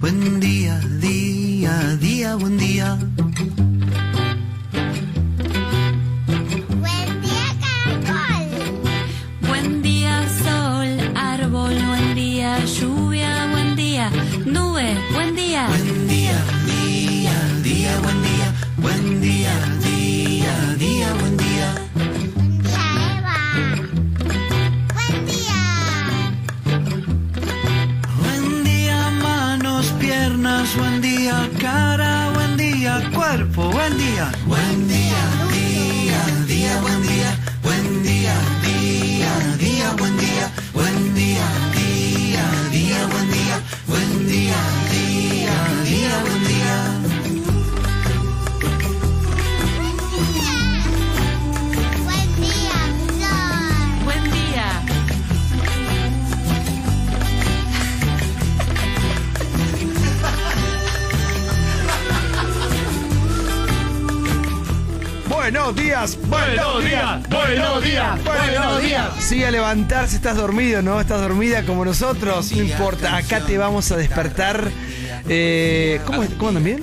buen día, día, día, buen día. Días, Buenos días, buenos días, buenos días. Sí, a levantarse, estás dormido, ¿no? Estás dormida como nosotros. No importa, acá te vamos a despertar. Eh, ¿cómo, ¿Cómo andan bien? Sí,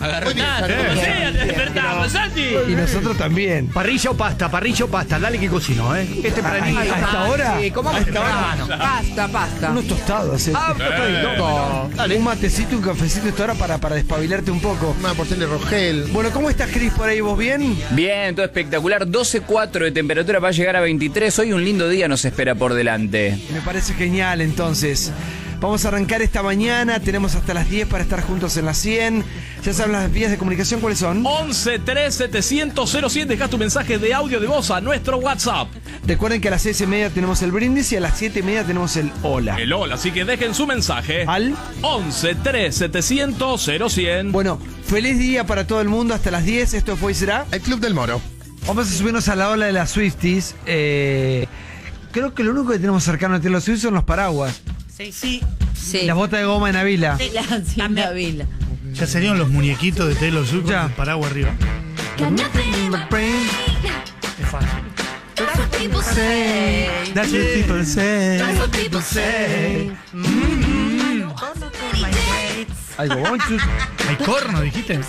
te despertamos, Santi. Y nosotros también. Parrilla o pasta, parrilla o pasta, dale que cocino, ¿eh? Este ¿A, planito. a esta hora? Sí, ¿cómo ¿A esta hora? temprano? Pasta, pasta. Unos tostados, eh. Ah, tostadito. Dale, un matecito, un cafecito esta hora para, para despabilarte un poco. Una porción de Rogel. Bueno, ¿cómo estás, Cris, por ahí? ¿Vos bien? Bien, todo espectacular. 12.4 de temperatura va a llegar a 23. Hoy un lindo día nos espera por delante. Me parece genial, entonces. Vamos a arrancar esta mañana, tenemos hasta las 10 para estar juntos en las 100. Ya saben las vías de comunicación, ¿cuáles son? 11 3 700 0100 Dejas tu mensaje de audio de voz a nuestro WhatsApp. Recuerden que a las 6 y media tenemos el brindis y a las 7 y media tenemos el hola. El hola, así que dejen su mensaje. Al 11 3 700 0100 Bueno, feliz día para todo el mundo hasta las 10. Esto fue y será. El Club del Moro. Vamos a subirnos a la ola de las Swifties. Eh, creo que lo único que tenemos cercano entre los Swifties son los paraguas. Sí, sí. Las botas de goma en Avila. La vila. Ya serían los muñequitos de Taylor Swift Ya. con el paraguas arriba. Es fácil. That's what people say. I want to- ¿Hay corno, dijiste?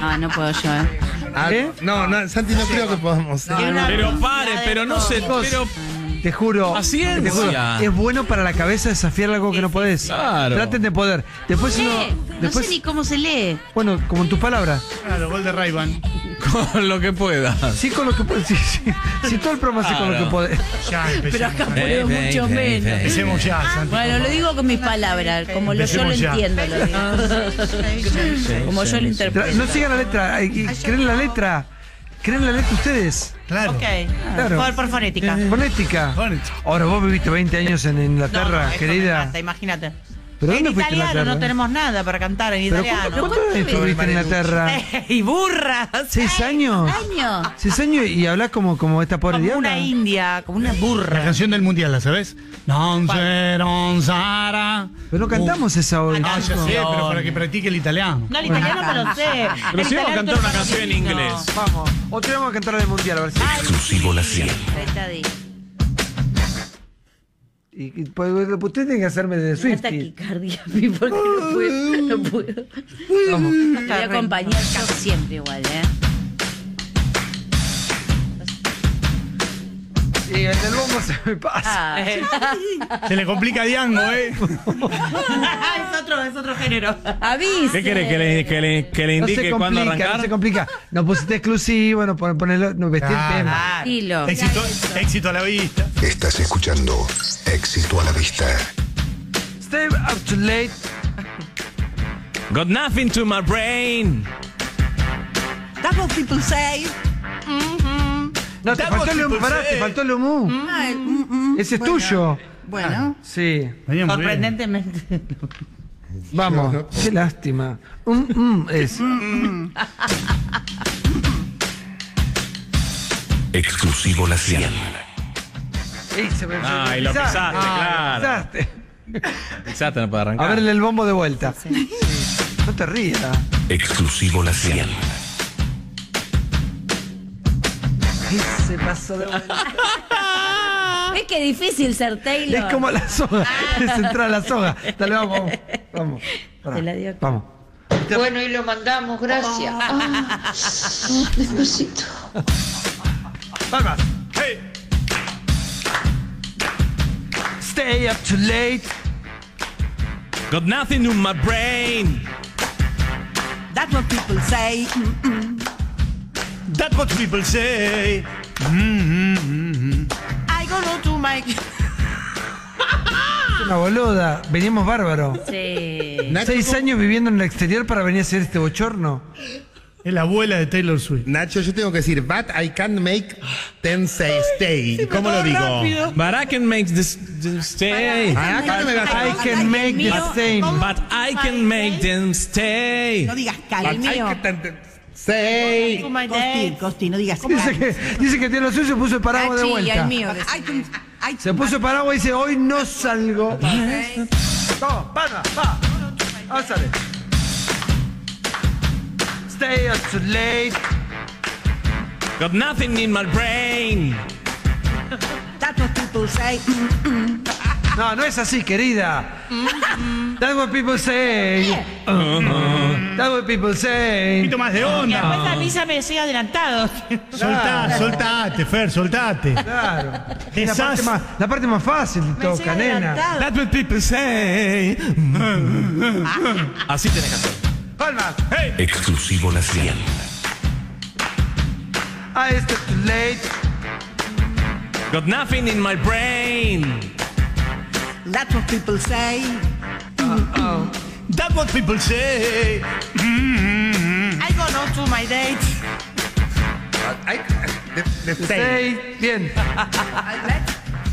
Ah, no puedo yo, ¿eh? ¿Qué? No, no, Santi, no creo que podamos. Pero pare, pero no se. Pero. Te juro. Paciencia. te juro, es bueno para la cabeza desafiar algo que no podés. Claro. Traten de poder. Después uno. Lee. No Después, sé ni cómo se lee. Bueno, como en tus palabras. Claro, gol de Ray-Ban. Con lo que pueda. Sí, con lo que podés. Sí, sí. Sí, todo el programa sí con lo que podés. Ya empecemos. Pero mucho menos. Empecemos ya, Santi. Bueno, lo digo con mis palabras, como lo, yo lo Empecemos ya. entiendo. Lo digo. como yo lo Tra- interpreto. No sigan la letra. ay, ¿Creen la letra? ¿Creen la letra ustedes? Claro. Ok. Claro. Por, por fonética. Fonética. Fonética. Ahora vos viviste 20 años en No, Inglaterra, no, me querida. encanta, imagínate. ¿Pero en italiano no tenemos nada para cantar en ¿Pero italiano. cuánto, años estuviste en Inglaterra? y burras. ¿Seis años? Año. ¿Seis años y hablas como, como esta pobre Como una india, como una La burra. canción del mundial, ¿la sabes? Non se non sarà. Pero no cantamos esa hoy. Ah, ya sé, pero para que practique el italiano. No, el italiano me lo sé. Pero El si vamos a cantar una canción en inglés. Vamos. Otro día vamos a cantar la del mundial, a ver si. Exclusivo la 100. Y, y, pues, usted tiene que hacerme de Swift. taquicardia, porque no puedo. No puedo. Vamos. Te voy a acompañar siempre igual, ¿eh? Y el del bombo se me pasa. Ah. Se le complica a Diango, ¿eh? es otro, es otro género. Avise. ¿Qué quiere que le, que le, que le No indique cuándo complica, arrancar? no se complica. No pusiste exclusivo, no pon- ponelo, no vestir Ah. el tema. Dilo. Éxito, éxito a la vista. Estás escuchando Éxito a la Vista. Stay up too late. Got nothing to my brain. That's what people say. No, te faltó el pará, te faltó el humo. Ay, mm, mm. Ese es tuyo. Bueno. Sí. Venía muy bien. Sorprendentemente. Vamos. Qué lástima. Un mm es. Exclusivo la 100. Ey, se me- Ay, lo pisaste, claro. pisaste. Pisaste, no puede arrancar. A ver el bombo de vuelta. Sí. No te rías. Exclusivo la 100. Se pasó de. Es que difícil ser Taylor. Es como la soga. Es entrar a la soga. Dale, vamos. Vamos. Pará. Te la dio. Vamos. Bueno, y lo mandamos, gracias. Ah, despacito. Palmas. Stay up too late. Got nothing in my brain. That's what people say. Mm-mm. That's what people say. I go no to my. Una boluda. Veníamos bárbaro. Sí. Nacho, Seis ¿cómo- años viviendo en el exterior para venir a hacer este bochorno. Es la abuela de Taylor Swift. Nacho, yo tengo que decir, but I can't make them say stay. ¿Cómo lo digo? But I can make this, this stay. Ah, acá me I can make the same. But I can make them stay. No digas mío. My Costi, Costi, no digas Dice que, dice que tiene lo suyo, se puso el paraguas de y vuelta. el mío. Se puso el paraguas y dice, hoy no salgo. Vamos, palma, va. Vamos, sale. Stay up too late. Got nothing in my brain. That's what people say. No, no es así, querida. That's what people say. That's what people Un say. poquito más de Y después onda. avísame, sigue adelantado. Soltá, soltate, Fer, soltate. Claro. Es la parte Esas- más, la parte más fácil de toca, nena. That's what people say. Así tenés que hacer. Palmas. Exclusivo La 100. I step too late. Got nothing in my brain. That's what people say. That's what people say. Mm-hmm. I go no to my date. I, the, the say. Say. Bien.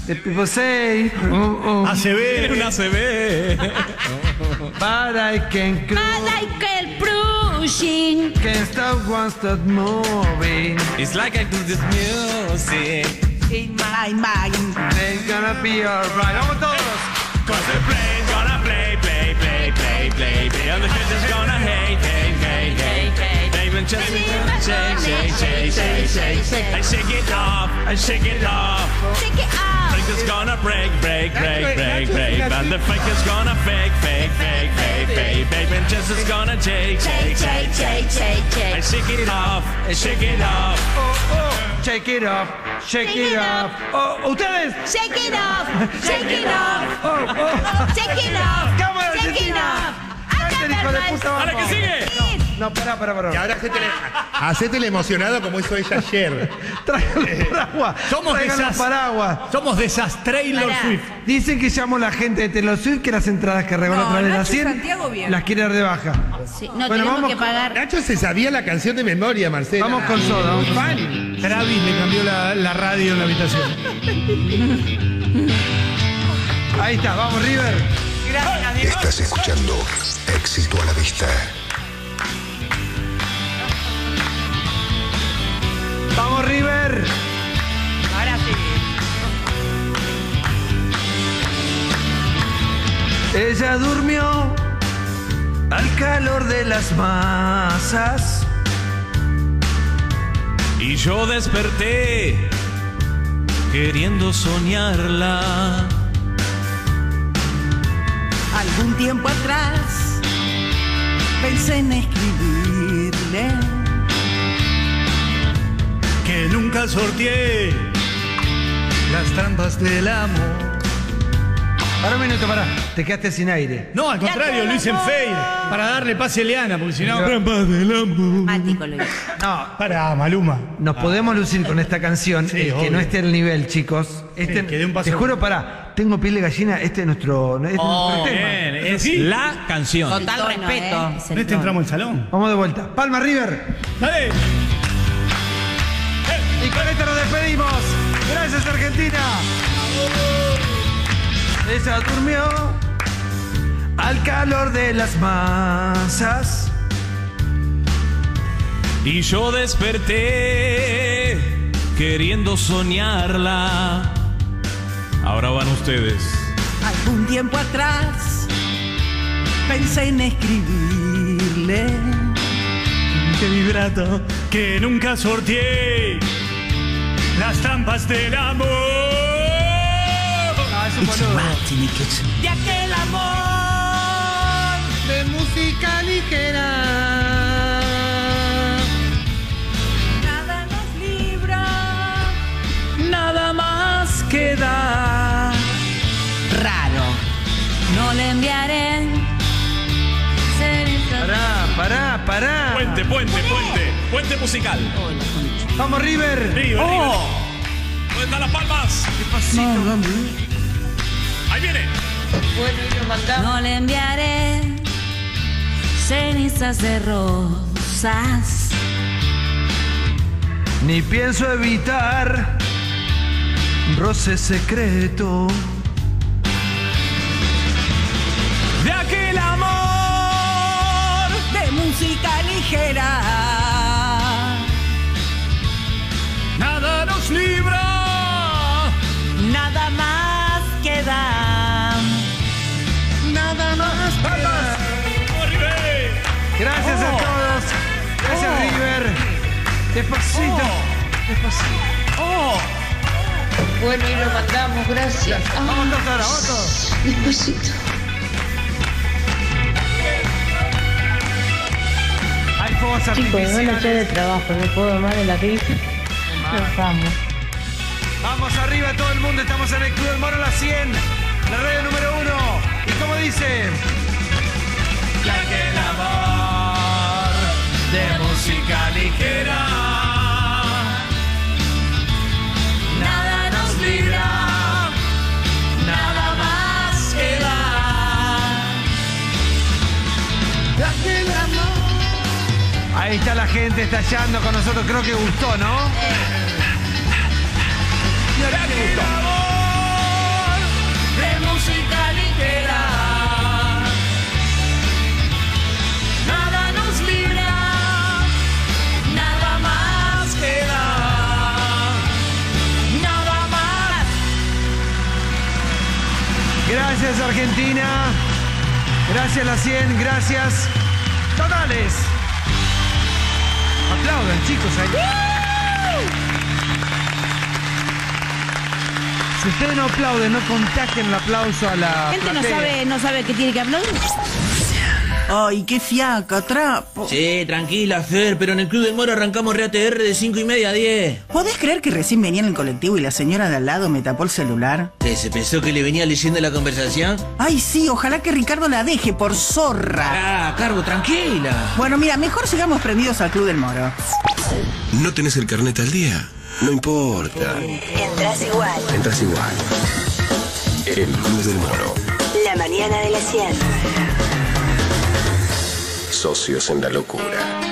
The people say. Oh, oh. Tiene ACB. una CB. But I can I like el brushing. Can't stop once stop moving. It's like I do this music. In my mind. They're gonna be alright. Vamos todos. Cause the play's gonna play, play, play, play, play, play. And the kids is gonna hate, hate, hate, hate, hate. They even just shake, shake, shake, shake, shake, shake. I shake it off, I shake it off. Shake it off. Fake is gonna break, break, break, break, break. And the fake is gonna fake, fake, fake, fake, fake. Baby, and just is gonna shake, shake, shake, shake. shake, shake. I shake it off, I shake it off. Oh, oh. Shake it off. Shake it off. Oh, ustedes. Shake it off. Shake it off. Oh, oh. Shake it off. Cámara, Shake it off. Cállate, hijo de puta, ¡Dale, que sigue! No, pará, pará, Y pará. ahora hacétele, hacétele emocionado como hizo ella ayer. Traigan los paraguas. Somos de Traigan los esas. paraguas. Somos de esas Taylor Pará. Swift. Dicen que llamó la gente de Taylor Swift que las entradas que regaló No, a través de la Nacho 100 Santiago bien. las quiere dar de baja. Sí, no, Bueno, tenemos vamos que con- pagar. Nacho se sabía la canción de memoria, Marcela. Vamos con soda. vamos. Fan. Travis le cambió la, la radio en la habitación. Ahí está, vamos River. Estás escuchando Éxito a la Vista. Vamos River. Ahora sí. Ella durmió al calor de las masas. Y yo desperté queriendo soñarla. Algún tiempo atrás pensé en escribirle. Que nunca sorteé las trampas del amor. Para un minuto, para. Te quedaste sin aire. No, al contrario, lo hice en fade. Para darle pase a Eliana, porque si no. Trampas del amor. Mático hizo. No, Para, Maluma. nos podemos lucir con esta canción. Sí, el que obvio. no esté al nivel, chicos. Este, que dé un paso. te juro, para. Tengo piel de gallina. Este es nuestro, este es Oh, nuestro tema. bien, es Sí. la canción. Total respeto. ¿eh? En este entramos al salón. Vamos de vuelta. Palma River. ¡Dale! Y con esto nos despedimos. Gracias, Argentina. Ella durmió al calor de las masas. Y yo desperté queriendo soñarla. Ahora van ustedes. Algún tiempo atrás pensé en escribirle. Qué vibrato. Que nunca sorteé las trampas del amor. Ah, es un boludo. De aquel amor de música ligera. Nada nos libra, nada más queda. Raro. No le enviaré. Pará, pará, pará. Puente, puente, puente. Puente musical. Vamos, River. River, Oh. River. ¿Dónde están las palmas? Despacito. Ahí viene. Bueno, y lo mandamos. No le enviaré cenizas de rosas. Ni pienso evitar roce secreto. De aquel amor. De música ligera. Despacito. Despacito. Bueno, y lo mandamos, gracias. Ah, Vamos todos ahora, vamos despacito. Hay fuegos artificiales. de trabajo, no puedo más de la risa. Amo. Vamos arriba todo el mundo, estamos en el Club del Moro La 100, la radio número uno. ¿Y cómo dice? De aquel amor. De música ligera. Ahí está la gente estallando con nosotros, creo que gustó, ¿no? De aquel amor. De música ligera. Nada nos libra. Nada más queda. Nada más. Gracias Argentina, gracias La 100, gracias totales. Aplaudan chicos ahí. Si ustedes no aplauden, no contagien el aplauso a la Gente no sabe, no sabe que tiene que aplaudir. Ay, qué fiaca, trapo. Sí, tranquila, Fer, pero en el Club del Moro arrancamos RATR de 5 y media a 10. ¿Podés creer que recién venía en el colectivo y la señora de al lado me tapó el celular? ¿Qué, ¿Se pensó que le venía leyendo la conversación? Ay, sí, ojalá que Ricardo la deje por zorra. Ah, Cargo, tranquila. Bueno, mira, mejor sigamos prendidos al Club del Moro. ¿No tenés el carnet al día? No importa. Entras igual. Entras igual. El Club del Moro. La mañana de la 100. Socios en la locura.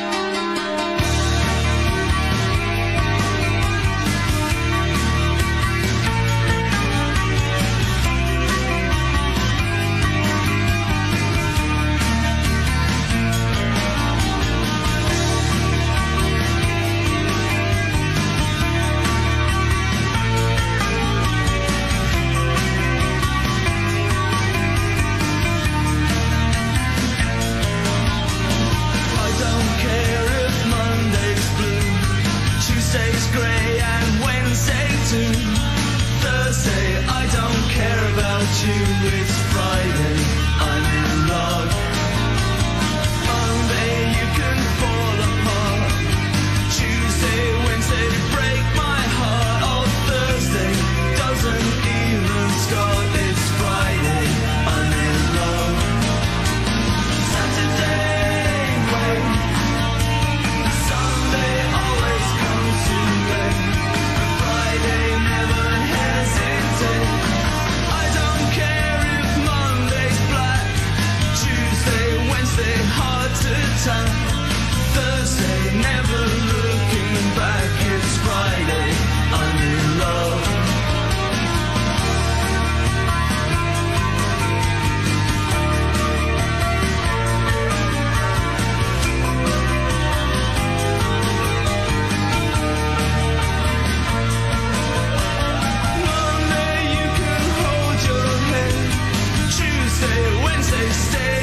they stay.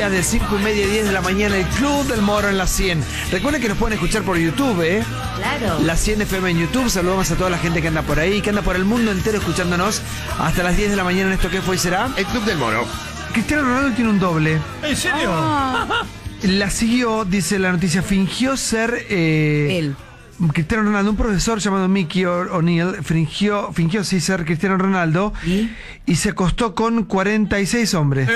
Días de 5 y media a 10 de la mañana, el Club del Moro en la 100. Recuerden que nos pueden escuchar por YouTube, ¿eh? Claro. La 100 FM en YouTube. Saludamos a toda la gente que anda por ahí, que anda por el mundo entero escuchándonos hasta las 10 de la mañana en esto que fue y será. El Club del Moro. Cristiano Ronaldo tiene un doble. ¿En serio? La siguió, dice la noticia, fingió ser... eh, Él. Cristiano Ronaldo, un profesor llamado Mickey O'Neill, fingió, fingió sí ser Cristiano Ronaldo y se acostó con 46 hombres.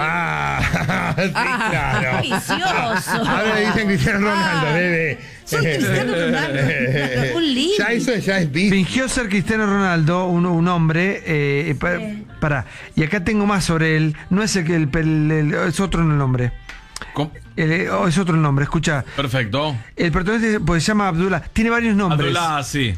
Ah, sí, claro. Vicioso. Ahora le dicen Cristiano Ronaldo, bebé. Soy Cristiano Ronaldo. Un lindo. Ya eso ya es visto. Fingió ser Cristiano Ronaldo, un, un hombre. Eh, pa- pará. Y acá tengo más sobre él. No es el que el, el- el- es otro el nombre. ¿Cómo? El- eh, oh, es otro nombre. Escucha. Perfecto. El protagonista pues, se llama Abdullah. Tiene varios nombres. Abdullah, sí.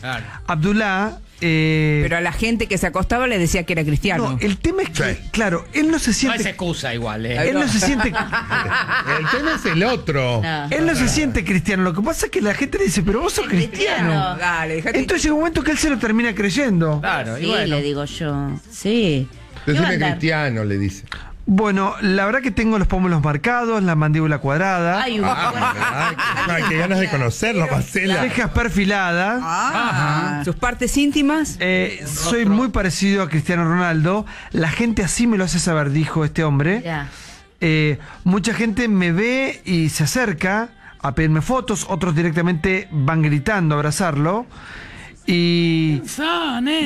Abdullah. eh, Pero a la gente que se acostaba le decía que era cristiano. no, el tema es que, claro, él no se No es siente. excusa igual, ¿eh? él no se siente. El tema es el otro. Él no se siente cristiano. Lo que pasa es que la gente le dice, pero vos sos cristiano. Dale, dejate. Entonces llega un momento que él se lo termina creyendo. Claro, y Sí, bueno. le digo yo. Sí. ¿Qué va a Decime andar? cristiano, le dice. Bueno, la verdad que tengo los pómulos marcados, la mandíbula cuadrada, Ay, un- Ah, ay, qué ganas de conocerlo, Marcela. cejas perfiladas. Ah, sus partes íntimas. Eh, soy muy parecido a Cristiano Ronaldo. La gente así me lo hace saber, dijo este hombre. Ya. Eh, mucha gente me ve y se acerca a pedirme fotos, otros directamente van gritando a abrazarlo. Y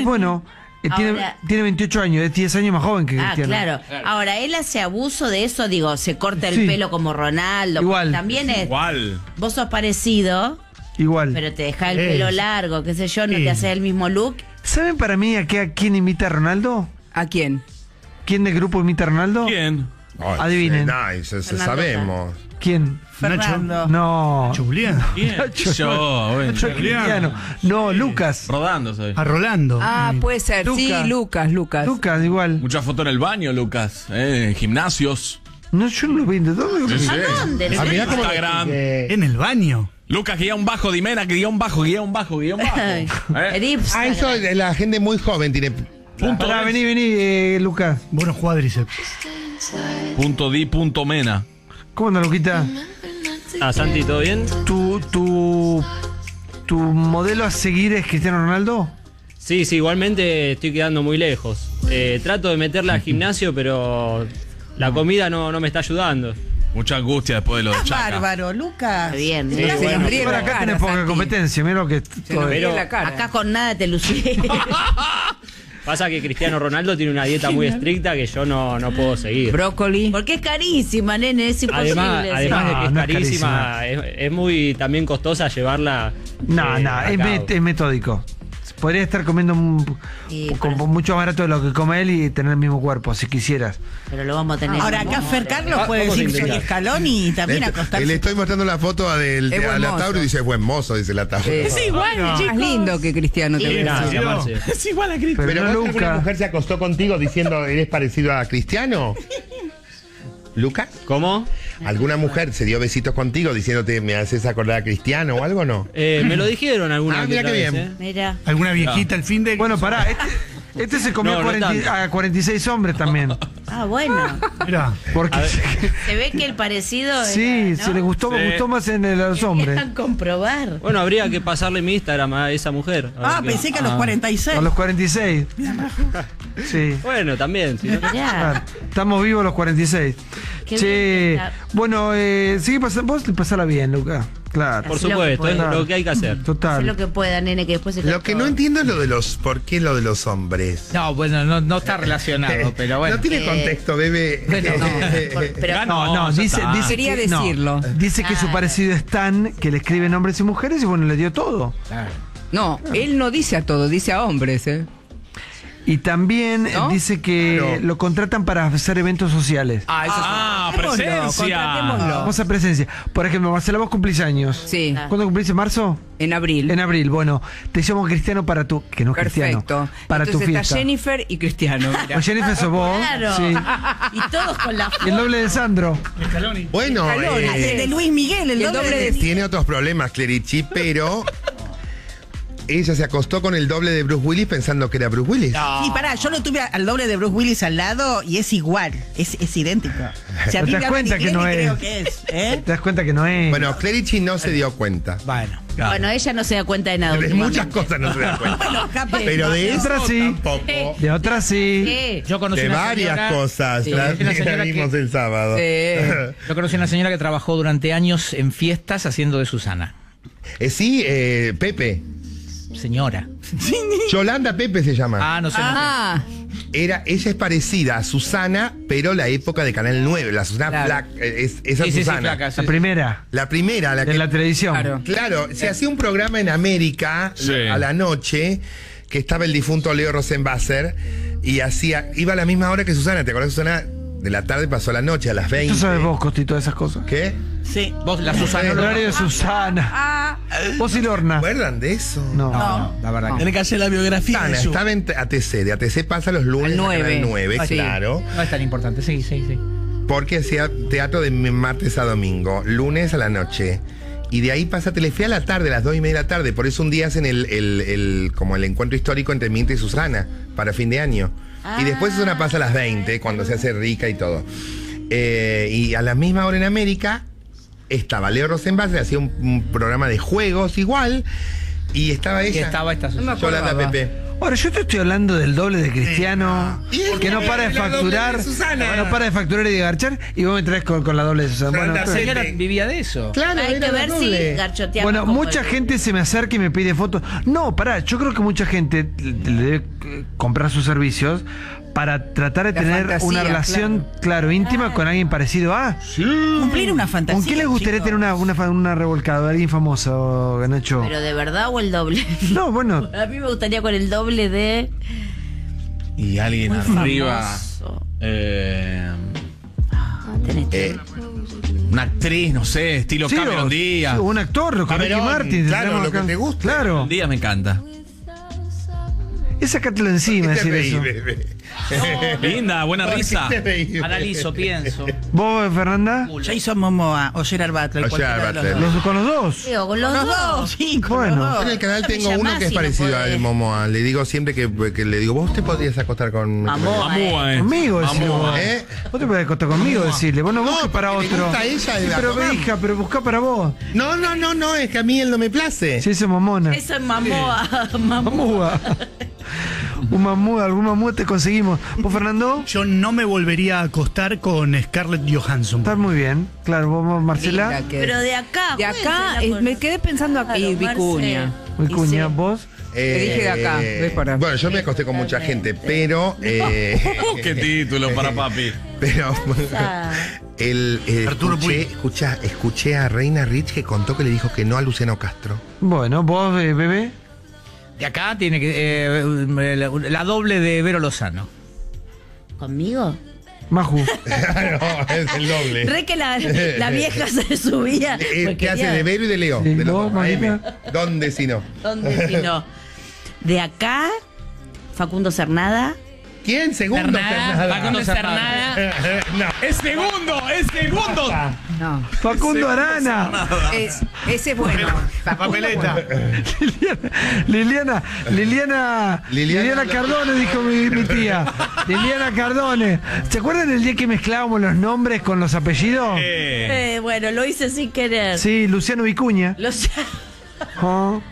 bueno, eh, tiene, Ahora- tiene 28 años, es 10 años más joven que Ah, Cristiano. claro. Ahora, él hace abuso de eso, digo, se corta el Sí. pelo como Ronaldo. Igual. También es. Igual. Vos sos parecido, Igual. pero te dejas el Es. pelo largo, qué sé yo, no te haces el mismo look. ¿Saben para mí a, qué, a quién imita a Ronaldo? ¿A quién? ¿Quién del grupo imita a Ronaldo? ¿Quién? Ay, Adivinen. sí, Nice, sabemos. ¿Quién? Fernando. No. Julián. ¿Quién? Nacho, Yo, bueno. Nacho Cristiano. No, Lucas. Rodando soy. A Rolando. Ah, puede ser. Sí, Lucas. Lucas, Lucas. Igual. Mucha foto en el baño, Lucas. Eh, en gimnasios. No, yo no lo vi. ¿De dónde? Sí, sí. ¿A dónde? Ah, mirá cómo Instagram. En el baño. Lucas, guion bajo, Dimena, guion bajo, guion bajo, guion bajo. ¿Eh? Ah, eso de la gente muy joven tiene. Punto, Pará, vení, vení, eh, Lucas. Buenos cuádriceps. punto di punto mena. ¿Cómo anda, Luquita? Ah, Santi, ¿todo bien? ¿Tu, tu, ¿Tu modelo a seguir es Cristiano Ronaldo? Sí, sí, igualmente estoy quedando muy lejos. Eh, trato de meterla al gimnasio, pero la comida no, no me está ayudando. Mucha angustia después de lo de Chaca. Bárbaro, Lucas. Bien, Sí, ¿no? bueno. nos ríe Bueno, la acá cara, tenés poca Santi. competencia, mira lo que Se nos Pero- la cara. Acá con nada te lucí. Pasa que Cristiano Ronaldo tiene una dieta muy estricta que yo no, no puedo seguir. Brócoli. Porque es carísima, nene, es imposible. Además, sí. además de que No, es no es carísima, es, es muy también costosa llevarla. No, eh, no, es, met- es metódico. Podría estar comiendo un- Sí, con- pero- mucho más barato de lo que come él y tener el mismo cuerpo, si quisieras. Pero lo vamos a tener. Ahora acá Fer Carlos puede decir soy escalón y también acostarse. le estoy mostrando la foto a del, Es de, a la. Tauro y dice, buen mozo, dice la Tauro. Sí, igual, Más lindo que Cristiano te Sí, Marce. Es igual a Cristo. Pero, Pero no vos, alguna Lucas. mujer se acostó contigo diciendo, ¿eres parecido a Cristiano? ¿Lucas? ¿Cómo? ¿Alguna mujer se dio besitos contigo diciéndote, me haces acordar a Cristiano o algo no? Eh, me lo dijeron alguna Ah, que mira qué vez, bien. ¿eh? Mira. ¿Alguna viejita al fin de.? Bueno, pará, este, este se comió No, no 40 tanto. a 46 hombres también. Ah, bueno. Mira. Porque Se ve que el parecido. sí, era, ¿no? se le gustó, me Sí. gustó más en el- a los hombres. Querían comprobar. Bueno, habría que pasarle mi Instagram a esa mujer. a ver Ah, qué- pensé que a los 46. A los 46. Sí. Bueno, también. si no-. Claro, estamos vivos los 46. Qué che, bien bueno, eh, sigue pasando, vos pasala bien, Luca. Claro. Por Hacé lo supuesto, es lo que hay que hacer. Total. lo que pueda, nene, que después se Lo que no entiendo es lo de los, ¿por qué lo de los hombres? No, bueno, no, no está relacionado, pero bueno. No tiene Eh, contexto, bebe. Bueno, no. Pero No, no, dice, dice Quería que, no, decirlo. dice que su Claro. parecido es tan que le escriben hombres y mujeres y bueno, le dio todo. No, él no dice a todo, dice a hombres, ¿eh? Y también ¿No? dice que Claro. lo contratan para hacer eventos sociales. Ah, eso Ah, Contratémoslo, presencia. Vamos a presencia. Por ejemplo, Marcela, vos cumplís años. Sí, ¿Cuándo cumplís? ¿En marzo? en abril. En abril. Bueno, te llamo Cristiano para tu. Que no es Perfecto. Cristiano. Para Entonces tu está fiesta. Jennifer y Cristiano. mira. O Jennifer sos vos. Claro. Sí. Y todos con la Y el doble de Sandro. Bueno, eh, de, de Luis Miguel, el, El doble doble de... de- tiene otros problemas, Clerici, pero ella se acostó con el doble de Bruce Willis pensando que era Bruce Willis. Sí, pará, yo lo tuve al doble de Bruce Willis al lado y es igual, es, es idéntico. Si a ¿Te das cuenta que no es? creo que es. ¿eh? ¿Te das cuenta que no es? Bueno, Clerici no se dio cuenta. Bueno. Bueno, ella no se da cuenta de nada. De muchas cosas no se da cuenta. Bueno, capaz. Pero de eso Otra sí. tampoco. De otra sí. ¿Qué? Yo conocí De una varias señora- cosas. Sí, La, una señora la que- vimos el sábado. Yo conocí una señora que trabajó durante años en fiestas haciendo de Susana. Eh, sí, eh, Pepe. Señora. Yolanda Pepe se llama. Ah, no sé. Ah, Era, ella es parecida a Susana, pero la época de Canal 9. La Susana Claro. Black. eh, Es, esa Sí, sí, sí, Susana. flaca, sí, La sí. primera. La primera, la De que. la televisión. Claro. Claro, se hacía un programa en América Sí. a la noche que estaba el difunto Leo Rosenbasser y hacía, iba a la misma hora que Susana, ¿te acuerdas Susana? De la tarde pasó a la noche, a las 20. Tú sabes vos, Costito, de esas cosas. ¿Qué? Sí. Vos, la El Susana. horario de Susana. Vos y Lorna. ¿Recuerdan de eso? No. No, la verdad que. Tiene que hacer la biografía Susana de estaba en ATC, de ATC pasa los lunes Al a Canal 9. 9, Ah, sí. claro, No es tan importante. Sí, sí, sí. porque hacía teatro de martes a domingo, lunes a la noche. Y de ahí pasa Telefe a la tarde, a las dos y media de la tarde. Por eso un día hacen el, el- el- como el encuentro histórico entre Minta y Susana para fin de año. Y después Susana pasa a las 20, cuando se hace rica y todo. Eh, y a la misma hora en América estaba Leo Rosenbasser, hacía un, un programa de juegos igual. Y estaba Y ella. estaba esta. Yolanda Pepe. Ahora, yo te estoy hablando del doble de Cristiano, Y es que no para de facturar, de Susana. no para de facturar y de garchar, y vos me traes con, con la doble de Susana. Bueno, La señora vivía de eso. Claro, hay que ver doble. si garchoteamos. Bueno, mucha gente se me acerca y me pide fotos. No, pará, yo creo que mucha gente le debe comprar sus servicios para tratar de La tener fantasía, una relación, claro, íntima con alguien parecido a. Cumplir una fantasía. ¿Con quién les gustaría chicos. tener una, una, revolcada? ¿Alguien famoso, Nacho? ¿Pero de verdad o el doble? No, bueno, A mí me gustaría con el doble de. Y alguien Muy arriba. famoso. eh, Ah, Eh, una actriz, no sé, estilo sí, Cameron Díaz. sí, un actor, con Ricky Cameron, Martin. claro, lo que te guste. Claro, Cameron Díaz me encanta. Es sacártelo encima ¿Qué te decir reís, eso. bebé? Linda, buena ¿Por qué risa. te reís? Analizo, pienso. ¿Vos, Fernanda? Jason Momoa o Gerard Butler. O Gerard los Butler. dos. Los- ¿Con los dos? Sí, con los, Los dos. dos, sí, con Bueno. los Yo dos. en el canal tengo uno que es parecido al Momoa. Le digo siempre que, que le digo, vos te podrías acostar con. Mamoa, Mamúa, eh. Conmigo, vos. ¿Eh? Vos te podés acostar conmigo, decirle. Vos no No, busques para otro. ella y Sí, pero tomamos. hija, pero busca para vos. No, no, no, no, es que a mí él no me place. Si eso es mamona. Eso es mamoa. mamoa. Un mamú, algún mamú te conseguimos. ¿Vos, Fernando? Yo no me volvería a acostar con Scarlett Johansson. Estás muy bien. Claro, vos, Marcela. Pero de acá. De acá, eh, me quedé pensando aquí. Vicuña. Muy Y cuña, sí. vos. Te dije de acá, ves para- Bueno, yo me acosté con mucha gente, pero. eh, Qué título para papi. pero. El, eh, Arturo escuché, escucha, escuché a Reina Rich que contó que le dijo que no a Luciano Castro. Bueno, vos, eh, bebé. De acá tiene que. eh, la, la doble de Vero Lozano. ¿Conmigo? Maju. no, es el doble. Re que la, la vieja se subía. Eh, ¿Qué hace de Vero y de Leo? Sí, de. Marita. ¿Dónde si no? ¿Dónde si no? De acá, Facundo Cernada. ¿Quién? Segundo. Facundo Cernada. no. ¡Es segundo! ¡Es segundo! No. Facundo Arana. Es- ese es bueno. La papeleta. Liliana, Liliana, Liliana, Liliana- Cardone, dijo mi, mi tía. Liliana Cardone. ¿Se acuerdan el día que mezclábamos los nombres con los apellidos? Eh, Eh, bueno, lo hice sin querer. Sí, Luciano Vicuña. Lo sé. Oh.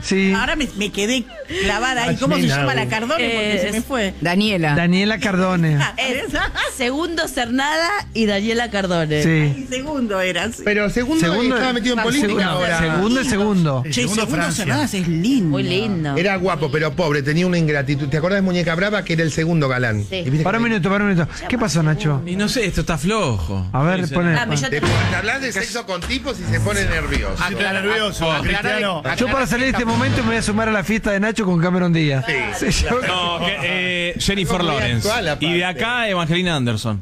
Sí. Ahora me, me quedé clavada ahí. Ay, ¿Cómo se llama la. Cardone? Porque se me fue. Daniela. Daniela Cardone. Es segundo Cernada y Daniela Cardone. Sí. Y segundo era. sí. Pero segundo, Segundo, estaba metido en política segundo, ahora. segundo y segundo. Che, segundo segundo Francia. Cernadas es lindo. Muy lindo. Era guapo, pero pobre, tenía una ingratitud. ¿Te acordás de Muñeca Brava, que era el segundo galán? Sí. Y viste Para un que- minuto, para un minuto. ¿Qué pasó, Nacho? y no sé, esto está flojo. A ver, Dice, poné. Ah, pero yo Te, te- te hablas de sexo con tipos y se pone nervioso. Ah, nervioso, Cristiano. Yo para salir de este momento me voy a sumar a la fiesta de Nacho con Cameron Díaz. Sí, No, que, eh, Jennifer Lawrence. y de acá, Evangelina Anderson.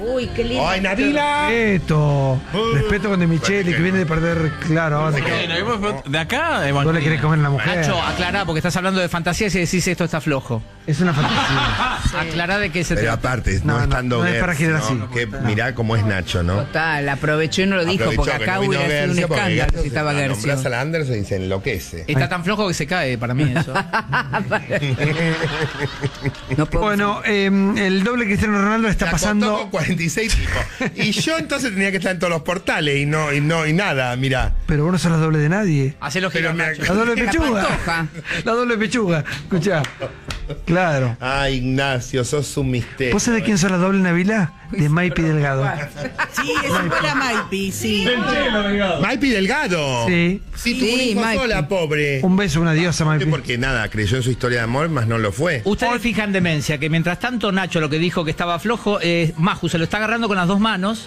Uy, qué lindo. ¡Ay, Nabila! Respeto. Respeto con De Micheli, que viene de perder, claro. ahora. De acá, No le querés comer a la mujer. Nacho, aclará, porque estás hablando de fantasías y decís esto está flojo. Es una fantasía. Aclará de qué se Pero trata. aparte, no, No, no, estando no es para girar así. Que mirá cómo es Nacho, ¿no? Total, aprovechó y no lo dijo, Aprovechó porque que acá no vino hubiera sido un Gercio, porque escándalo Gercio si estaba se- Gercio. Nombrás a la Anderson y se enloquece. Está tan flojo que se cae para mí eso. Bueno, eh, el doble Cristiano Ronaldo está La contó pasando. con 46 tipos. Y yo entonces tenía que estar en todos los portales y no, y no, y nada, mirá. Pero vos no sos la doble de nadie. Hacelo Pero girar, me- Nacho. La doble La pechuga. pantoja. La doble pechuga. Escuchá. Claro. Ay, Ignacio, sos un misterio. ¿Vos sabés quién sos la doble Navila? De Maipi Delgado. Sí, esa fue la Maipi, sí. Maipi Delgado. Sí. Sí, tuvo un Sí, hijo Maipi. sola, pobre. Un beso, una diosa, Maipi. Porque nada, creyó en su historia de amor, más no lo fue. Ustedes fijan demencia, que mientras tanto Nacho lo que dijo que estaba flojo, eh, Maju se lo está agarrando con las dos manos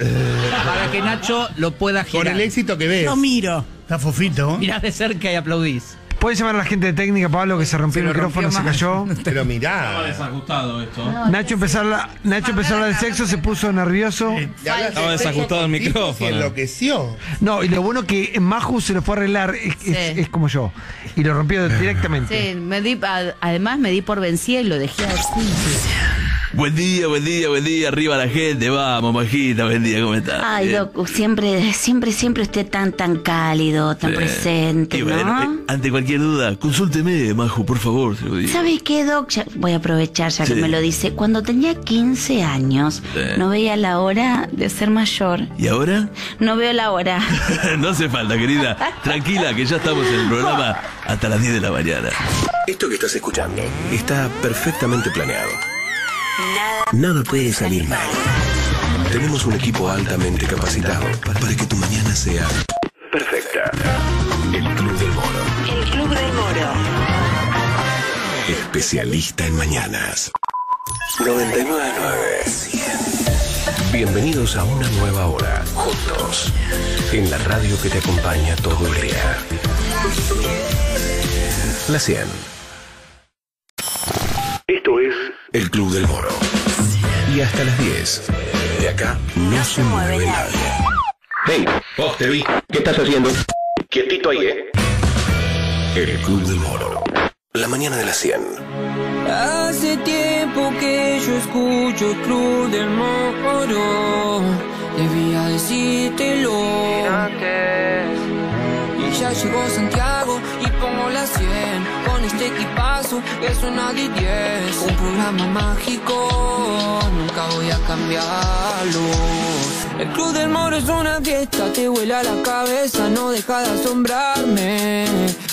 para que Nacho lo pueda Con girar. el éxito que ves. No miro. Está fofito. Mirás de cerca y aplaudís. ¿Puedes llamar a la gente de técnica, Pablo, que se rompió Se el micrófono, se rompió cayó? Pero mirá. desajustado esto. Nacho empezó, a hablar- Nacho empezó a hablar de sexo, se puso nervioso. Ya hablas Estaba desajustado el micrófono. enloqueció. No, y lo bueno que Maju se lo fue a arreglar, es, Sí. es como yo. Y lo rompió directamente. Sí, me di, además me di por vencida y lo dejé así. Buen día, buen día, buen día. Arriba la gente. Vamos, majita. Buen día, ¿cómo estás? Ay, Bien. Doc, siempre, siempre, siempre usted tan, tan cálido, tan Eh, presente, y ¿no? eh, ante cualquier duda, consúlteme, Maju, por favor, se lo digo. ¿Sabe qué, Doc? Ya- voy a aprovechar ya Sí. que me lo dice. Cuando tenía 15 años, Sí. no veía la hora de ser mayor. ¿Y ahora? No veo la hora. no hace falta, querida. Tranquila, que ya estamos en el programa hasta las 10 de la mañana. Esto que estás escuchando está perfectamente planeado. Nada puede salir mal. Tenemos un equipo altamente capacitado para que tu mañana sea perfecta. El Club del Moro. El Club del Moro. Especialista en mañanas. 999. Bienvenidos a una nueva hora. Juntos. En la radio que te acompaña todo el día. La 100. Esto es El Club del Moro. Y hasta las 10. De acá no, se mueve nadie. Hey, vos te vi. ¿Qué estás haciendo? Quietito ahí, ¿eh? El Club del Moro. La mañana de la 100. Hace tiempo que yo escucho el club del moro. Debía decírtelo. Y ya llegó Santiago y pongo la 100 con este equipazo que suena de 10. Un programa mágico, nunca voy a cambiarlo. El club del moro es una fiesta, te vuela la cabeza, no deja de asombrarme.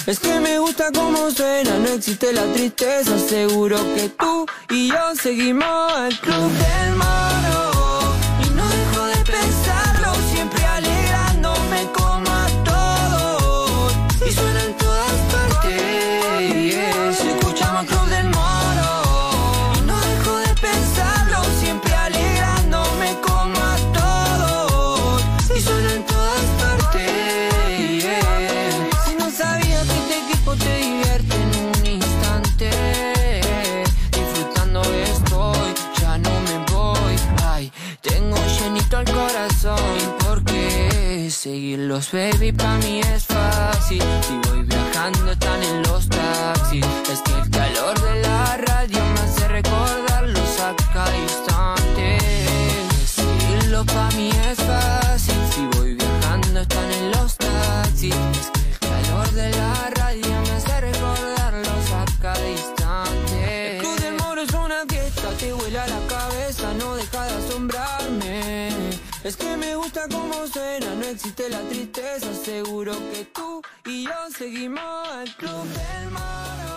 Es que me gusta cómo suena, no existe la tristeza, seguro que tú y yo seguimos el club del moro. Seguirlos, baby, pa' mí es fácil. Si voy viajando, seguimos el Club del Moro.